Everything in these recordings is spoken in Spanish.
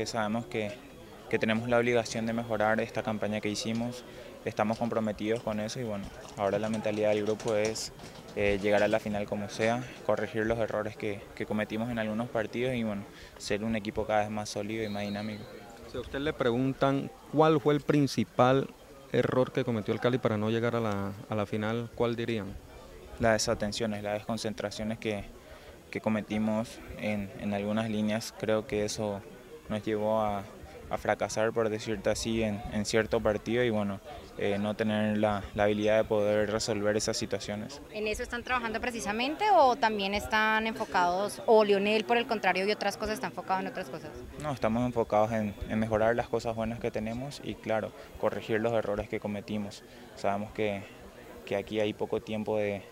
porque sabemos que, que tenemos la obligación de mejorar esta campaña que hicimos, estamos comprometidos con eso y bueno, ahora la mentalidad del grupo es eh, llegar a la final como sea, corregir los errores que, que, cometimos en algunos partidos y bueno, ser un equipo cada vez más sólido y más dinámico. Si a usted le preguntan cuál fue el principal error que cometió el Cali para no llegar a la, a la final, ¿cuál dirían? Las desatenciones, las desconcentraciones que, que cometimos en, en algunas líneas, creo que eso nos llevó a, a fracasar, por decirte así, en, en cierto partido y bueno, eh, no tener la, la, habilidad de poder resolver esas situaciones. ¿En eso están trabajando precisamente o también están enfocados, o Lionel por el contrario y otras cosas está enfocado en otras cosas? No, estamos enfocados en, en mejorar las cosas buenas que tenemos y claro, corregir los errores que cometimos. Sabemos que, que aquí hay poco tiempo de,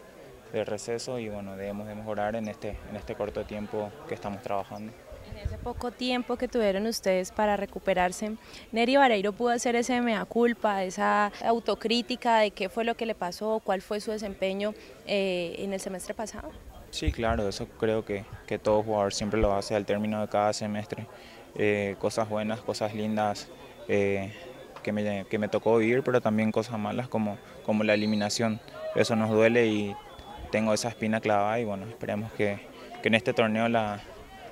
de receso y bueno, debemos de mejorar en este, en este corto tiempo que estamos trabajando. En ese poco tiempo que tuvieron ustedes para recuperarse, Neri Vareiro pudo hacer ese mea culpa, esa autocrítica de qué fue lo que le pasó, cuál fue su desempeño eh, en el semestre pasado. Sí, claro, eso creo que, que todo jugador siempre lo hace al término de cada semestre. Eh, cosas buenas, cosas lindas eh, que, me, que me tocó vivir, pero también cosas malas como, como la eliminación. Eso nos duele y tengo esa espina clavada y bueno, esperemos que, que en este torneo la,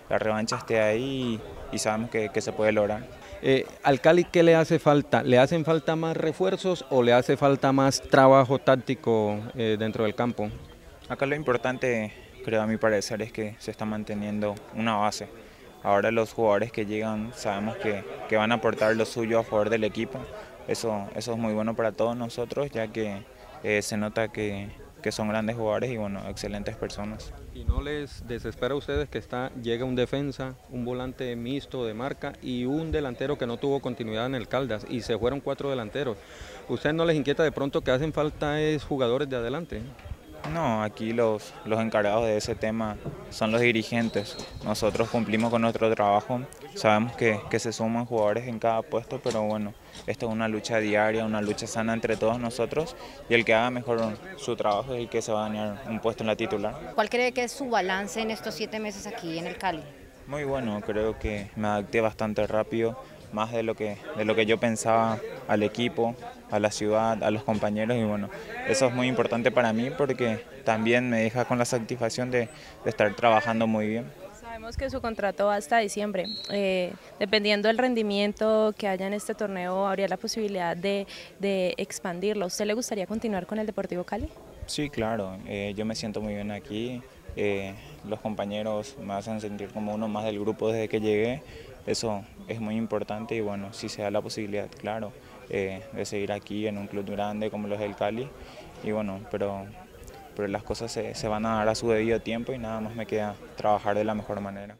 la revancha esté ahí y, y sabemos que, que, se puede lograr. Eh, ¿Al Cali qué le hace falta? ¿Le hacen falta más refuerzos o le hace falta más trabajo táctico eh, dentro del campo? Acá lo importante, creo a mi parecer, es que se está manteniendo una base. Ahora los jugadores que llegan sabemos que, que van a aportar lo suyo a favor del equipo. Eso, eso es muy bueno para todos nosotros, ya que eh, se nota que, que son grandes jugadores y bueno, excelentes personas. ¿Y no les desespera a ustedes que está, llega un defensa, un volante mixto de marca y un delantero que no tuvo continuidad en el Caldas y se fueron cuatro delanteros? ¿Ustedes no les inquieta de pronto que hacen falta es jugadores de adelante? No, aquí los, los encargados de ese tema son los dirigentes. Nosotros cumplimos con nuestro trabajo, sabemos que, que, se suman jugadores en cada puesto, pero bueno, esto es una lucha diaria, una lucha sana entre todos nosotros y el que haga mejor su trabajo es el que se va a ganar un puesto en la titular. ¿Cuál cree que es su balance en estos siete meses aquí en el Cali? Muy bueno, creo que me adapté bastante rápido más de lo que de lo que yo pensaba al equipo, a la ciudad, a los compañeros y bueno, eso es muy importante para mí porque también me deja con la satisfacción de, de estar trabajando muy bien. Sabemos que su contrato va hasta diciembre. Eh, dependiendo del rendimiento que haya en este torneo, ¿habría la posibilidad de, de expandirlo? ¿Usted le gustaría continuar con el Deportivo Cali? Sí, claro. Eh, yo me siento muy bien aquí. Eh, los compañeros me hacen sentir como uno más del grupo desde que llegué. Eso es muy importante y bueno, si se da la posibilidad, claro, eh, de seguir aquí en un club grande como los del Cali. Y bueno, pero, pero las cosas se, se van a dar a su debido tiempo y nada más me queda trabajar de la mejor manera.